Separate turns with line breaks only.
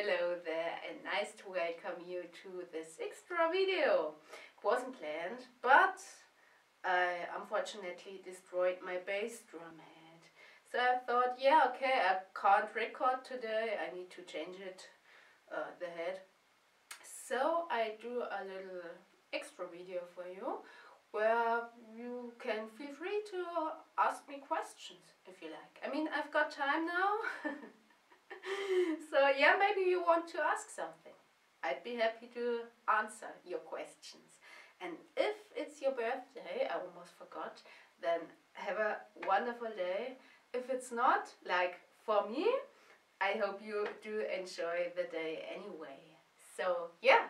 Hello there and nice to welcome you to this extra video. It wasn't planned, but I unfortunately destroyed my bass drum head. So I thought, yeah, okay, I can't record today, I need to change it, uh, the head. So I do a little extra video for you where you can feel free to ask me questions if you like. I mean, I've got time now. yeah, maybe you want to ask something. I'd be happy to answer your questions. And if it's your birthday, I almost forgot, then have a wonderful day. If it's not, like for me, I hope you do enjoy the day anyway. So yeah.